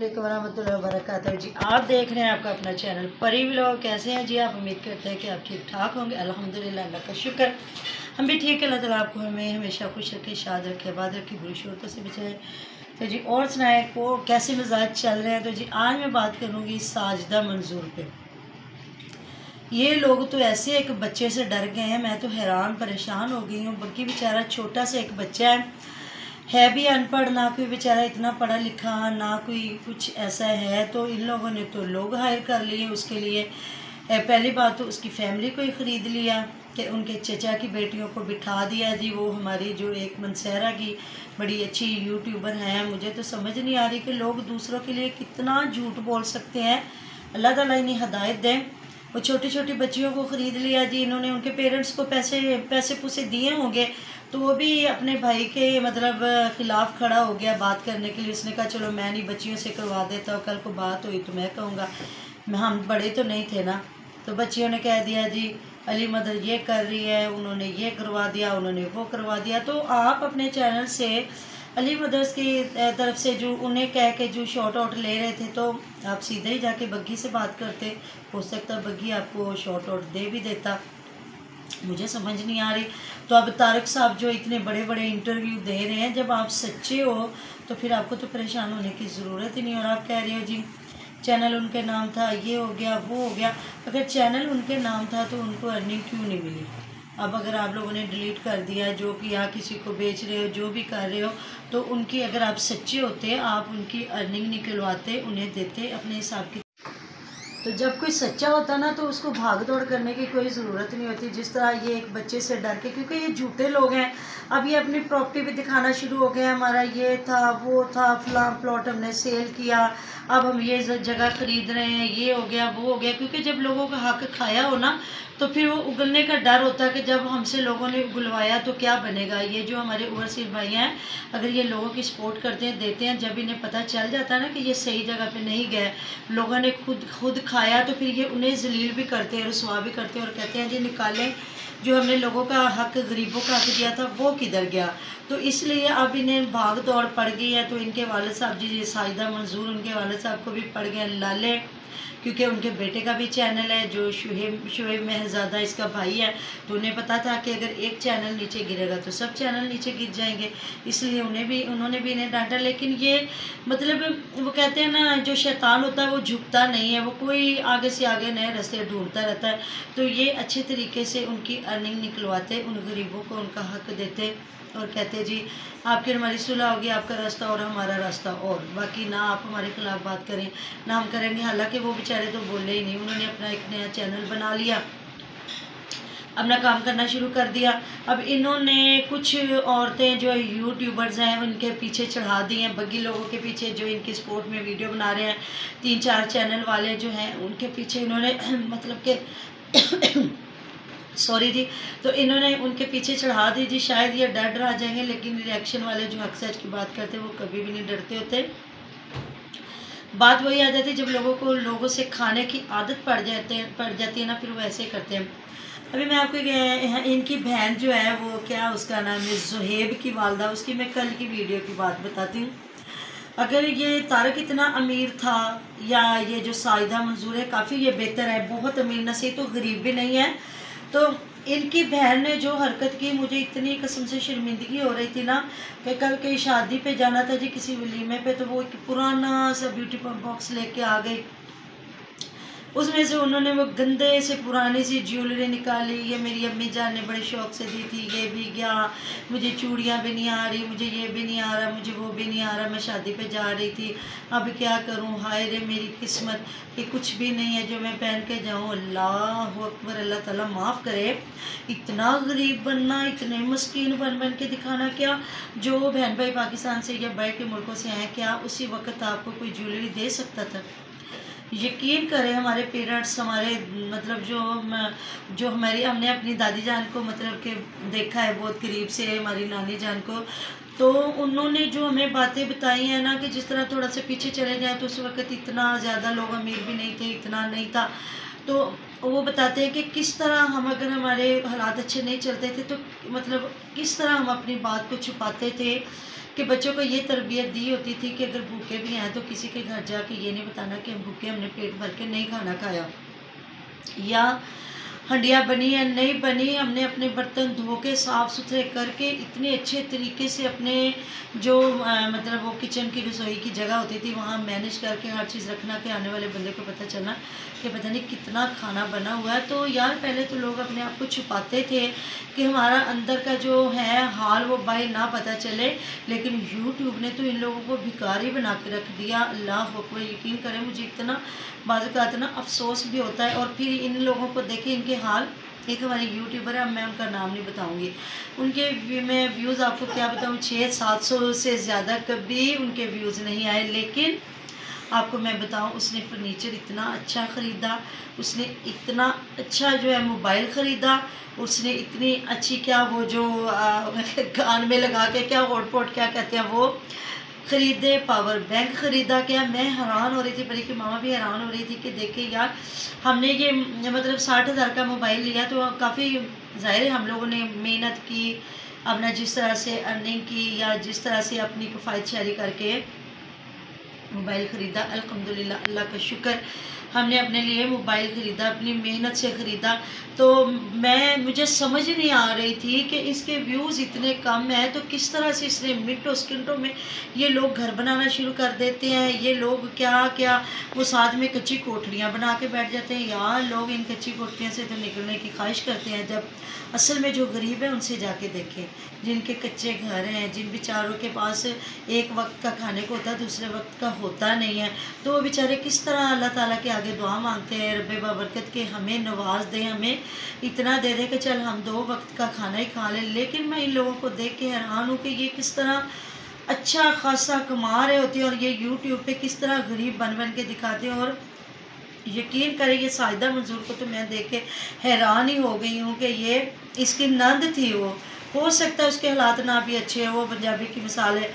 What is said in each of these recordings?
वरक जी, आप देख रहे हैं आपका अपना चैनल परी व्लॉग। कैसे हैं जी आप? उम्मीद करते हैं कि आप ठीक ठाक होंगे। अल्हम्दुलिल्लाह, अल्लाह का शुक्र। हम भी ठीक है, अल्लाह ताला आपको हमें हमेशा खुश रखे, शाद रखे बाद रखे, बुरी शूरतों से बचाए। तो जी, और सुनाए को कैसे मिजाज चल रहे हैं? तो जी, आज मैं बात करूँगी साजदा मंजूर पे। ये लोग तो ऐसे एक बच्चे से डर गए हैं, मैं तो हैरान, परेशान हो गई हूँ, बल्कि बेचारा छोटा सा एक बच्चा है। है भी अनपढ़, ना कोई बेचारा इतना पढ़ा लिखा, ना कोई कुछ ऐसा है तो इन लोगों ने तो लोग हायर कर लिए उसके लिए। पहली बात तो उसकी फैमिली को ही ख़रीद लिया कि उनके चचा की बेटियों को बिठा दिया जी। वो हमारी जो एक मनसहरा की बड़ी अच्छी यूट्यूबर हैं, मुझे तो समझ नहीं आ रही कि लोग दूसरों के लिए कितना झूठ बोल सकते हैं। अल्लाह ताला इन्हें हदायत दें। वो छोटी छोटी बच्चियों को ख़रीद लिया जी, इन्होंने उनके पेरेंट्स को पैसे पैसे पुसे दिए होंगे तो वो भी अपने भाई के मतलब ख़िलाफ़ खड़ा हो गया बात करने के लिए। उसने कहा, चलो, मैं नहीं, बच्चियों से करवा देता हूँ, कल को बात हुई तो मैं कहूँगा हम बड़े तो नहीं थे ना? तो बच्चियों ने कह दिया, जी, अली मदर ये कर रही है, उन्होंने ये करवा दिया, उन्होंने वो करवा दिया। तो आप अपने चैनल से अली मदर्स की तरफ़ से जो उन्हें कह के जो शॉर्ट आउट ले रहे थे तो आप सीधे ही जाके बग्गी से बात करते। हो सकता बग्गी आपको शॉर्ट आउट दे भी देता। मुझे समझ नहीं आ रही। तो अब तारक साहब जो इतने बड़े बड़े इंटरव्यू दे रहे हैं, जब आप सच्चे हो तो फिर आपको तो परेशान होने की ज़रूरत ही नहीं, और आप कह रहे हो, जी, चैनल उनके नाम था, ये हो गया, वो हो गया। अगर चैनल उनके नाम था तो उनको अर्निंग क्यों नहीं मिली? अब अगर आप लोगों ने डिलीट कर दिया जो कि या किसी को बेच रहे हो, जो भी कर रहे हो तो उनकी अगर आप सच्चे होते आप उनकी अर्निंग निकलवाते, उन्हें देते अपने हिसाब की तो जब कोई सच्चा होता ना तो उसको भाग दौड़ करने की कोई ज़रूरत नहीं होती, जिस तरह ये एक बच्चे से डर के, क्योंकि ये झूठे लोग हैं। अब ये अपनी प्रॉपर्टी भी दिखाना शुरू हो गया हमारा ये था, वो था फलां प्लॉट हमने सेल किया, अब हम ये जगह ख़रीद रहे हैं, ये हो गया, वो हो गया, क्योंकि जब लोगों का हक खाया हो ना तो फिर वो उगलने का डर होता है कि जब हमसे लोगों ने उगलवाया तो क्या बनेगा? ये जो हमारे ओवरसीज भाई हैं, अगर ये लोगों की सपोर्ट करते हैं, देते हैं, जब इन्हें पता चल जाता है ना कि ये सही जगह पे नहीं गए, लोगों ने खुद खुद खाया तो फिर ये उन्हें जलील भी करते हैं, रसवा भी करते हैं और कहते हैं, जी, निकालें। जो हमने लोगों का हक, गरीबों का हक दिया था, वो किधर गया? तो इसलिए अब इन्हें भाग दौड़ पड़ गई है तो इनके वालद साहब जी, ये साहिदा मंजूर, उनके वालद साहब को भी पड़ गए लाले। क्योंकि उनके बेटे का भी चैनल है, जो शुहेब शुहेब महजादा इसका भाई है तो उन्हें पता था कि अगर एक चैनल नीचे गिरेगा तो सब चैनल नीचे गिर जाएँगे, इसलिए उन्हें भी, उन्होंने भी इन्हें डांटा। लेकिन ये मतलब वो कहते हैं ना, जो शैतान होता है, वो झुकता नहीं है, वो कोई आगे से आगे नए रास्ते ढूंढता रहता है। तो ये अच्छे तरीके से उनकी अर्निंग निकलवाते, उन गरीबों को उनका हक देते। और कहते हैं, जी, आपकी हमारी सुलह होगी, आपका रास्ता और हमारा रास्ता और। बाकी ना आप हमारे खिलाफ बात करें, ना हम करेंगे। हालाँकि वो बेचारे तो बोले ही नहीं। उन्होंने अपना एक नया चैनल बना लिया। अपना काम करना शुरू कर दिया। अब इन्होंने कुछ औरतें जो यूट्यूबर्स हैं, उनके पीछे चढ़ा दी हैं। बग्गी लोगों के पीछे जो इनकी स्पोर्ट में वीडियो बना रहे हैं, तीन चार चैनल वाले जो हैं, उनके पीछे इन्होंने मतलब के सॉरी जी। तो इन्होंने उनके पीछे चढ़ा दी जी। शायद ये डर डर आ जाएँगे, लेकिन रिएक्शन वाले जो हक सच की बात करते हैं, वो कभी भी नहीं डरते होते। बात वही आ जाती है, जब लोगों को लोगों से खाने की आदत पड़ जाते हैं पड़ जाती है ना, फिर वो ऐसे करते हैं। अभी मैं आपको इनकी बहन जो है, वो क्या उसका नाम है? जुहेब की वालदा। उसकी मैं कल की वीडियो की बात बताती हूँ। अगर ये तारक इतना अमीर था, या ये जो साइदा मंजूर है, काफ़ी ये बेहतर है, बहुत अमीर नसीब तो गरीब भी नहीं है। तो इनकी बहन ने जो हरकत की, मुझे इतनी कसम से शर्मिंदगी हो रही थी ना कि कल कहीं शादी पे जाना था जी किसी वलीमे पे तो वो एक पुराना सा ब्यूटी बॉक्स लेके आ गई। उसमें से उन्होंने वो गंदे से पुरानी सी ज्वेलरी निकाली, ये मेरी अम्मी जान ने बड़े शौक से दी थी, ये भी गया मुझे चूड़ियाँ भी नहीं आ रही, मुझे ये भी नहीं आ रहा, मुझे वो भी नहीं आ रहा, मैं शादी पे जा रही थी। अब क्या करूँ? हाय रे मेरी किस्मत कि कुछ भी नहीं है जो मैं पहन के जाऊँ। अल्लाह अकबर, अल्लाह ताला माफ़ करे। इतना गरीब बनना, इतने मस्किन बन बन के दिखाना क्या? जो बहन भाई पाकिस्तान से या बैठ के मुल्कों से हैं क्या उसी वक्त आपको कोई ज्वेलरी दे सकता था? यकीन करें, हमारे पेरेंट्स हमारे मतलब जो जो हमारी, हमने अपनी दादी जान को मतलब के देखा है, बहुत करीब से हमारी नानी जान को तो उन्होंने जो हमें बातें बताई हैं ना कि जिस तरह थोड़ा सा पीछे चले जाए तो उस वक्त इतना ज़्यादा लोग अमीर भी नहीं थे, इतना नहीं था। तो वो बताते हैं कि किस तरह हम अगर हमारे हालात अच्छे नहीं चलते थे तो मतलब किस तरह हम अपनी बात को छुपाते थे कि बच्चों को ये तरबियत दी होती थी कि अगर भूखे भी हैं तो किसी के घर जाके ये नहीं बताना कि हम भूखे, हमने पेट भर के नहीं खाना खाया। या हंडिया बनी या नहीं बनी हमने अपने बर्तन धो के साफ़ सुथरे करके इतने अच्छे तरीके से अपने जो आ, मतलब वो किचन की रसोई की जगह होती थी वहाँ मैनेज करके हर चीज़ रखना कि आने वाले बंदे को पता चलना कि पता नहीं कितना खाना बना हुआ है। तो यार पहले तो लोग अपने आप को छुपाते थे कि हमारा अंदर का जो है हाल वो बाहर ना पता चले लेकिन यूट्यूब ने तो इन लोगों को भिकारी बना के रख दिया। अल्लाह अकबर यकीन करें मुझे इतना बाज़ ना अफसोस भी होता है और फिर इन लोगों को देखें इनके हाल एक हमारे यूट्यूबर है मैं उनका नाम नहीं बताऊँगी। उनके मैं व्यूज़ आपको क्या बताऊँ छः सात सौ से ज़्यादा कभी उनके व्यूज़ नहीं आए, लेकिन आपको मैं बताऊँ, उसने फर्नीचर इतना अच्छा ख़रीदा, उसने इतना अच्छा जो है मोबाइल ख़रीदा, उसने इतनी अच्छी क्या वो जो कान में लगा के क्या हॉटपॉट क्या कहते हैं वो ख़रीदे पावर बैंक ख़रीदा क्या मैं हैरान हो रही थी बल्कि की मामा भी हैरान हो रही थी कि देखे यार, हमने ये मतलब साठ हज़ार का मोबाइल लिया तो काफ़ी ज़ाहिर है हम लोगों ने मेहनत की, अपना जिस तरह से अर्निंग की या जिस तरह से अपनी किफ़ायत करके मोबाइल ख़रीदा, अल्हम्दुलिल्लाह, अल्लाह का शुक्र। हमने अपने लिए मोबाइल ख़रीदा, अपनी मेहनत से ख़रीदा। तो मैं, मुझे समझ नहीं आ रही थी कि इसके व्यूज़ इतने कम हैं तो किस तरह से इसने मिनटों सेकंडों में ये लोग घर बनाना शुरू कर देते हैं? ये लोग क्या क्या वो साथ में कच्ची कोठरियाँ बना के बैठ जाते हैं? यार लोग इन कच्ची कोठरियों से तो निकलने की ख्वाहिश करते हैं, जब असल में जो गरीब है उनसे जाके देखें। जिनके कच्चे घर हैं, जिन बेचारों के पास एक वक्त का खाने को होता, दूसरे वक्त का होता नहीं है। तो वो बेचारे किस तरह अल्लाह ताला के आगे दुआ मांगते हैं रब बाबरकत के हमें नवाज़ दें, हमें इतना दे दे कि चल हम दो वक्त का खाना ही खा लें। लेकिन मैं इन लोगों को देख के हैरान हूँ कि ये किस तरह अच्छा खासा कमा रहे होते हैं और ये यूट्यूब पे किस तरह गरीब बन बन के दिखाते हैं। और यकीन करें, ये साहिदा मंजूर को तो मैं देख के हैरान ही हो गई हूँ कि ये इसकी नंद थी वो। हो सकता है उसके हालात ना भी अच्छे हैं वो पंजाबी की मिसाल है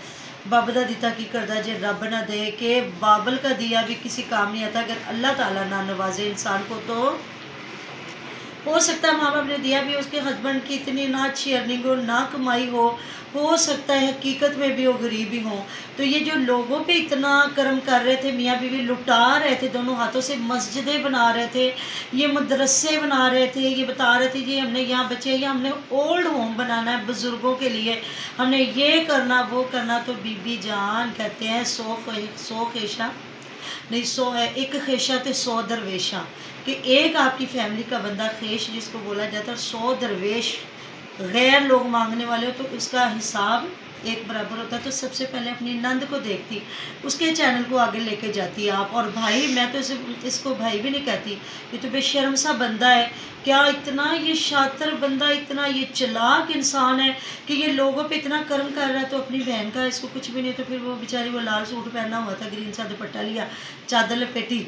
बाबा का दिता की करता जे रब ना दे के बाबल का दिया भी किसी काम नहीं आता, अगर अल्लाह ताला ना नवाजे इंसान को तो हो सकता है माँ बाप ने दिया भी उसके हस्बैंड की इतनी ना अच्छी अर्निंग हो, ना कमाई हो हो सकता है हकीकत में भी वो गरीबी हो तो ये जो लोगों पे इतना कर्म कर रहे थे, मियाँ बीवी लुटा रहे थे, दोनों हाथों से मस्जिदें बना रहे थे, ये मदरसे बना रहे थे, ये बता रहे थे जी हमने यहाँ बच्चे या हमने ओल्ड होम बनाना है बुज़ुर्गों के लिए, हमने ये करना, वो करना तो बीबी जान कहते हैं, सौ सौ खेशा, नहीं, सौ है, एक खेशा तो सौ दरवेशा। कि एक आपकी फैमिली का बंदा खेश, जिसको बोला जाता है, सौ दरवेश गैर लोग मांगने वाले हो तो उसका हिसाब एक बराबर होता है। तो सबसे पहले अपनी नंद को देखती, उसके चैनल को आगे लेके जाती आप। और भाई, मैं तो इसे इसको भाई भी नहीं कहती ये तो बेशर्म सा बंदा है। क्या इतना ये शातर बंदा, इतना ये चलाक इंसान है कि ये लोगों पे इतना कर्म कर रहा है? तो अपनी बहन का इसको कुछ भी नहीं तो फिर वो बेचारी वो लाल सूट पहना हुआ था ग्रीन सा दुपट्टा लिया, चादर लपेटी।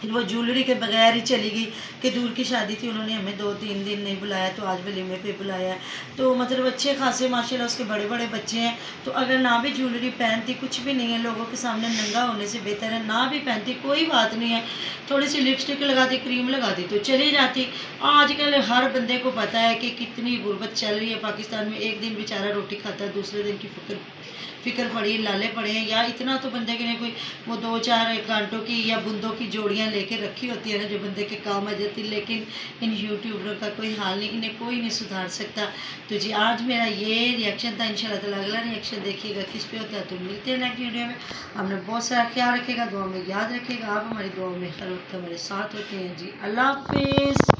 फिर वो ज्वेलरी के बगैर ही चली गई कि दूर की शादी थी, उन्होंने हमें दो तीन दिन नहीं बुलाया तो आज वलीमे पे बुलाया तो मतलब अच्छे खासे, माशाल्लाह, उसके बड़े बड़े बच्चे हैं। तो अगर ना भी ज्वेलरी पहनती, कुछ भी नहीं है, लोगों के सामने नंगा होने से बेहतर है। ना भी पहनती, कोई बात नहीं है। थोड़ी सी लिपस्टिक लगा दी क्रीम लगा दी तो चली जाती। आजकल हर बंदे को पता है कि कितनी गुर्बत चल रही है। पाकिस्तान में एक दिन बेचारा रोटी खाता है, दूसरे दिन की फ़िक्र फ़िक्र पड़ी, लाले पड़े हैं, या इतना तो बंदे के ने कोई, वो दो चार घंटों की या बूंदों की जोड़ियाँ लेके रखी होती है ना जो बंदे के काम आ जाती लेकिन इन यूट्यूबरों का कोई हाल नहीं, इन्हें कोई नहीं सुधार सकता। तो जी, आज मेरा ये रिएक्शन था इन ताला अगला रिएक्शन देखिएगा, किस पे होता है तो मिलते हैं नेक्स्ट वीडियो में। हमने बहुत सारा ख्याल रखेगा, दुआ में याद रखेगा, आप हमारी दुआ में हर वक्त हमारे साथ होते हैं। जी, अल्लाह हाफिज़।